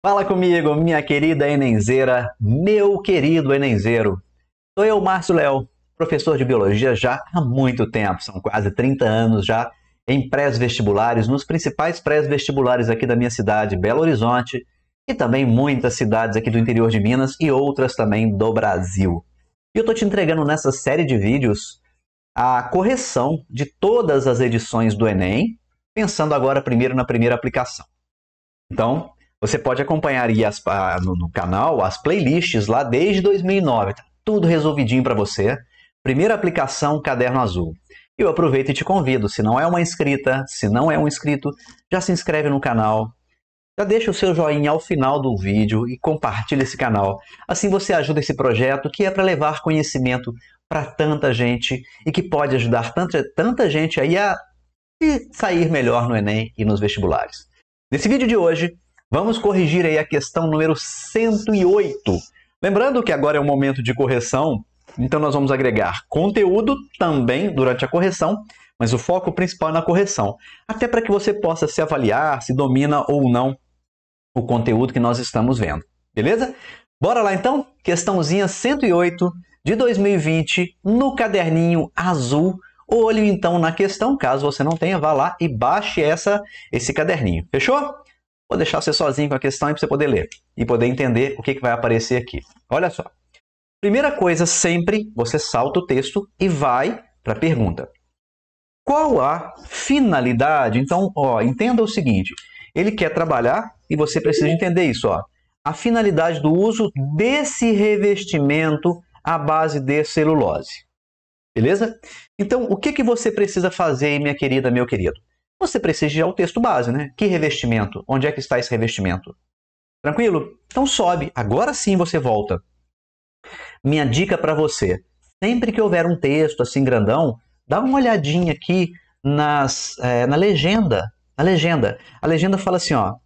Fala comigo, minha querida Enenzeira, meu querido Enenzeiro. Sou eu, Márcio Léo, professor de biologia já há muito tempo, são quase 30 anos já em pré-vestibulares, nos principais pré-vestibulares aqui da minha cidade, Belo Horizonte, e também muitas cidades aqui do interior de Minas e outras também do Brasil. E eu estou te entregando nessa série de vídeos a correção de todas as edições do Enem, pensando agora primeiro na primeira aplicação. Então, você pode acompanhar aí as, no, no, canal as playlists lá desde 2009. Tá tudo resolvidinho para você. Primeira aplicação, Caderno Azul. Eu aproveito e te convido, se não é uma inscrita, se não é um inscrito, já se inscreve no canal, já deixa o seu joinha ao final do vídeo e compartilha esse canal. Assim você ajuda esse projeto que é para levar conhecimento para tanta gente e que pode ajudar tanta, tanta gente aí a sair melhor no Enem e nos vestibulares. Nesse vídeo de hoje, Vamos corrigir aí a questão número 108. Lembrando que agora é o momento de correção, então nós vamos agregar conteúdo também durante a correção, mas o foco principal é na correção, até para que você possa se avaliar se domina ou não o conteúdo que nós estamos vendo. Beleza? Bora lá então? Questãozinha 108 de 2020 no caderninho azul. Olhe então na questão, caso você não tenha, vá lá e baixe essa, esse caderninho. Fechou? Vou deixar você sozinho com a questão para você poder ler e poder entender o que, que vai aparecer aqui. Olha só. Primeira coisa, sempre você salta o texto e vai para a pergunta. Qual a finalidade? Então, ó, entenda o seguinte: ele quer trabalhar e você precisa entender isso. Ó. A finalidade do uso desse revestimento à base de celulose. Beleza? Então, o que, que você precisa fazer, minha querida, meu querido? Você prestigiar o texto base, né? Que revestimento? Onde é que está esse revestimento? Tranquilo? Então sobe. Agora sim você volta. Minha dica para você: sempre que houver um texto assim grandão, dá uma olhadinha aqui nas, é, na legenda. Na legenda. A legenda fala assim: ó,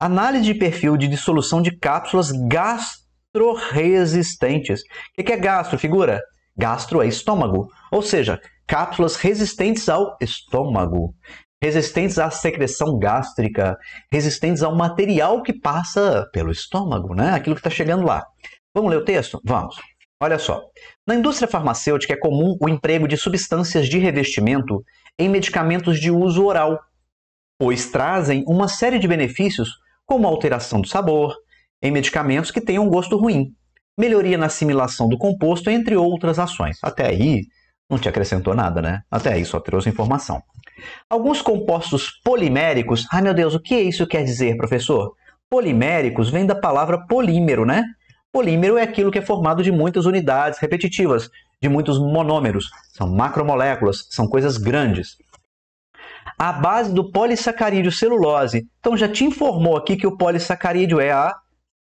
análise de perfil de dissolução de cápsulas gastroresistentes. O que é gastro, figura? Gastro é estômago, ou seja, cápsulas resistentes ao estômago resistentes à secreção gástrica, resistentes ao material que passa pelo estômago, né? aquilo que está chegando lá. Vamos ler o texto? Vamos. Olha só. Na indústria farmacêutica é comum o emprego de substâncias de revestimento em medicamentos de uso oral, pois trazem uma série de benefícios, como alteração do sabor, em medicamentos que tenham um gosto ruim, melhoria na assimilação do composto, entre outras ações. Até aí, não te acrescentou nada, né? Até aí só trouxe informação. Alguns compostos poliméricos. Ai meu Deus, o que isso quer dizer, professor? Poliméricos vem da palavra polímero, né? Polímero é aquilo que é formado de muitas unidades repetitivas, de muitos monômeros. São macromoléculas, são coisas grandes. A base do polissacarídeo celulose. Então já te informou aqui que o polissacarídeo é a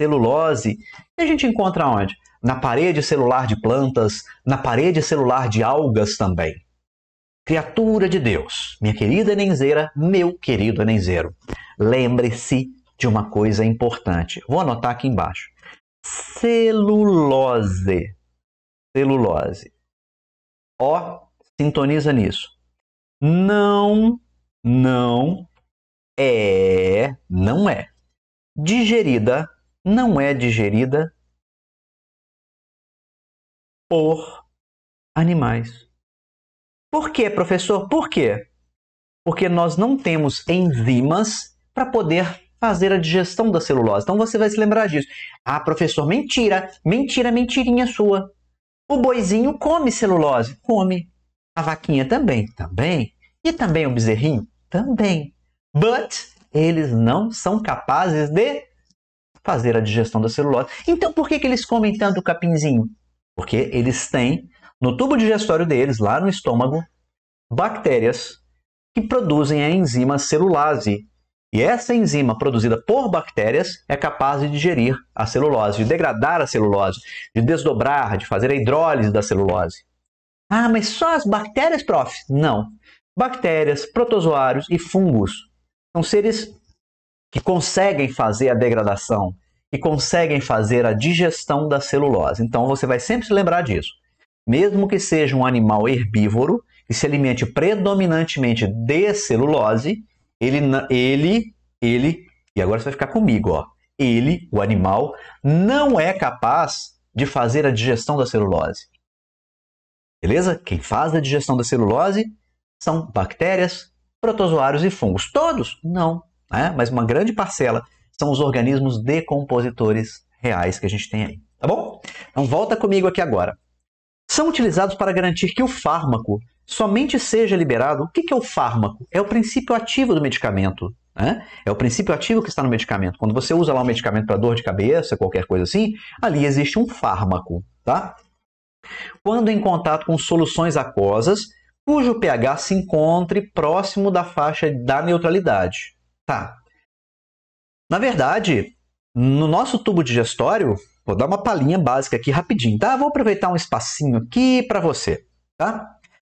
celulose. E a gente encontra onde? Na parede celular de plantas, na parede celular de algas também. Criatura de Deus, minha querida Enenzeira, meu querido Enenzeiro, lembre-se de uma coisa importante. Vou anotar aqui embaixo. Celulose. Celulose. Ó, sintoniza nisso. Não, não é, não é digerida, não é digerida por animais. Por quê, professor? Por quê? Porque nós não temos enzimas para poder fazer a digestão da celulose. Então você vai se lembrar disso. Ah, professor, mentira, mentira, mentirinha sua. O boizinho come celulose? Come. A vaquinha também? Também. E também o bezerrinho? Também. But eles não são capazes de fazer a digestão da celulose. Então por que, que eles comem tanto capinzinho? Porque eles têm no tubo digestório deles, lá no estômago, bactérias que produzem a enzima celulase. E essa enzima produzida por bactérias é capaz de digerir a celulose, de degradar a celulose, de desdobrar, de fazer a hidrólise da celulose. Ah, mas só as bactérias, prof? Não. Bactérias, protozoários e fungos são seres que conseguem fazer a degradação, que conseguem fazer a digestão da celulose. Então você vai sempre se lembrar disso mesmo que seja um animal herbívoro e se alimente predominantemente de celulose, ele, ele, ele, e agora você vai ficar comigo, ó, ele, o animal, não é capaz de fazer a digestão da celulose. Beleza? Quem faz a digestão da celulose são bactérias, protozoários e fungos. Todos? Não, né? mas uma grande parcela são os organismos decompositores reais que a gente tem aí. Tá bom? Então volta comigo aqui agora. São utilizados para garantir que o fármaco somente seja liberado. O que é o fármaco? É o princípio ativo do medicamento. Né? É o princípio ativo que está no medicamento. Quando você usa lá um medicamento para dor de cabeça, qualquer coisa assim, ali existe um fármaco. Tá? Quando em contato com soluções aquosas, cujo pH se encontre próximo da faixa da neutralidade. Tá. Na verdade, no nosso tubo digestório, vou dar uma palhinha básica aqui rapidinho, tá? Vou aproveitar um espacinho aqui para você, tá?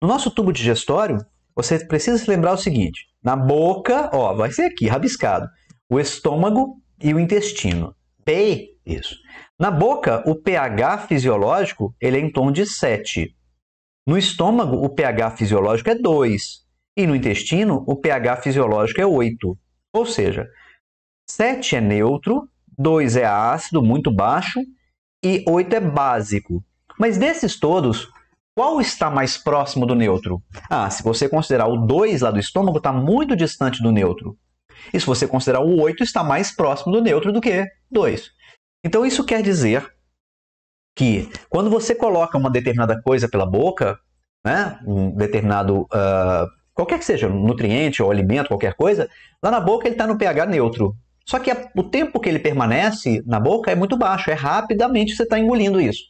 No nosso tubo digestório, você precisa se lembrar o seguinte: na boca, ó, vai ser aqui, rabiscado, o estômago e o intestino. P, isso. Na boca, o pH fisiológico ele é em tom de 7. No estômago, o pH fisiológico é 2. E no intestino, o pH fisiológico é 8. Ou seja, 7 é neutro, 2 é ácido, muito baixo, e 8 é básico. Mas desses todos, qual está mais próximo do neutro? Ah, se você considerar o 2 lá do estômago, está muito distante do neutro. E se você considerar o 8, está mais próximo do neutro do que 2. Então isso quer dizer que quando você coloca uma determinada coisa pela boca, né, um determinado uh, qualquer que seja, nutriente ou alimento, qualquer coisa, lá na boca ele está no pH neutro. Só que o tempo que ele permanece na boca é muito baixo, é rapidamente você está engolindo isso.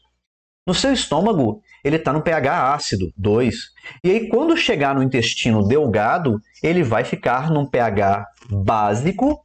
No seu estômago, ele está no pH ácido, 2. E aí, quando chegar no intestino delgado, ele vai ficar num pH básico,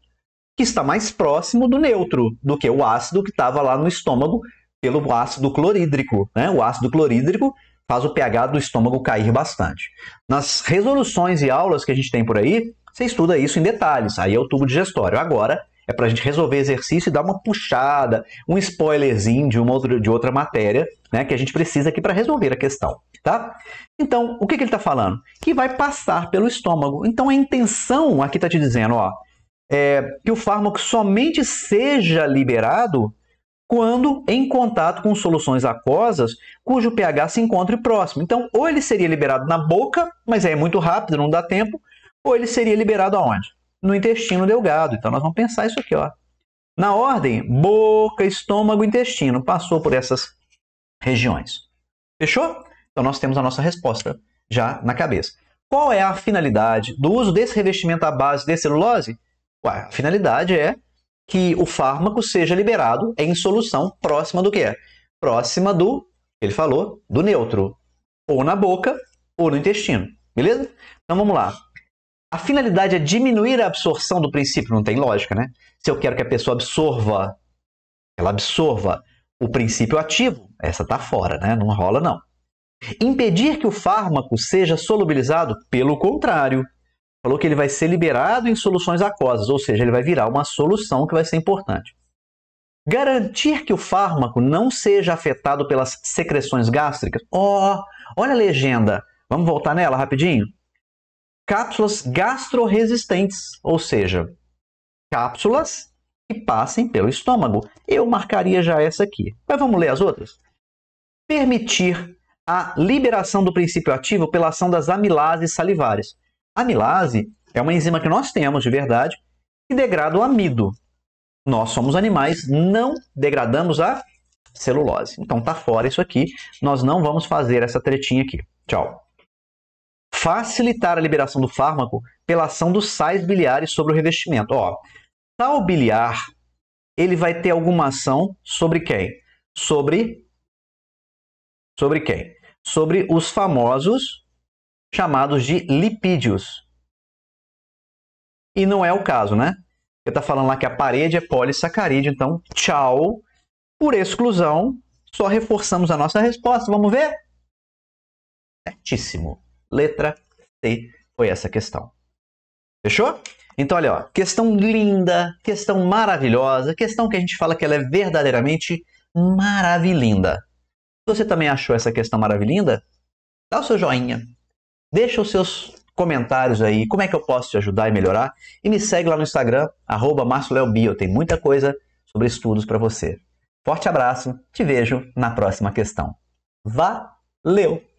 que está mais próximo do neutro do que o ácido que estava lá no estômago pelo ácido clorídrico. Né? O ácido clorídrico faz o pH do estômago cair bastante. Nas resoluções e aulas que a gente tem por aí, você estuda isso em detalhes. Aí é o tubo digestório. Agora é para a gente resolver exercício e dar uma puxada, um spoilerzinho de uma outra, de outra matéria né, que a gente precisa aqui para resolver a questão. Tá? Então, o que, que ele está falando? Que vai passar pelo estômago. Então, a intenção aqui está te dizendo ó, é, que o fármaco somente seja liberado quando em contato com soluções aquosas cujo pH se encontre próximo. Então, ou ele seria liberado na boca, mas é muito rápido, não dá tempo, ou ele seria liberado aonde? No intestino delgado. Então, nós vamos pensar isso aqui, ó. Na ordem, boca, estômago, intestino. Passou por essas regiões. Fechou? Então, nós temos a nossa resposta já na cabeça. Qual é a finalidade do uso desse revestimento à base de celulose? Ué, a finalidade é que o fármaco seja liberado em solução próxima do que é? Próxima do, ele falou, do neutro. Ou na boca ou no intestino. Beleza? Então vamos lá. A finalidade é diminuir a absorção do princípio, não tem lógica, né? Se eu quero que a pessoa absorva, ela absorva o princípio ativo, essa tá fora, né? Não rola não. Impedir que o fármaco seja solubilizado, pelo contrário, falou que ele vai ser liberado em soluções aquosas, ou seja, ele vai virar uma solução que vai ser importante. Garantir que o fármaco não seja afetado pelas secreções gástricas. Oh, olha a legenda. Vamos voltar nela rapidinho? Cápsulas gastroresistentes, ou seja, cápsulas que passem pelo estômago. Eu marcaria já essa aqui. Mas vamos ler as outras? Permitir a liberação do princípio ativo pela ação das amilases salivares. A amilase é uma enzima que nós temos de verdade que degrada o amido. Nós somos animais, não degradamos a celulose. Então tá fora isso aqui. Nós não vamos fazer essa tretinha aqui. Tchau. Facilitar a liberação do fármaco pela ação dos sais biliares sobre o revestimento. Ó, sal biliar, ele vai ter alguma ação sobre quem? Sobre sobre quem? Sobre os famosos chamados de lipídios. E não é o caso, né? Ele está falando lá que a parede é polissacarídeo, então tchau. Por exclusão, só reforçamos a nossa resposta. Vamos ver? Certíssimo. Letra C foi essa questão. Fechou? Então, olha, ó, questão linda, questão maravilhosa, questão que a gente fala que ela é verdadeiramente maravilhinda. Se você também achou essa questão maravilhinda, dá o seu joinha, Deixa os seus comentários aí, como é que eu posso te ajudar e melhorar. E me segue lá no Instagram, arroba Tem muita coisa sobre estudos para você. Forte abraço, te vejo na próxima questão. Valeu!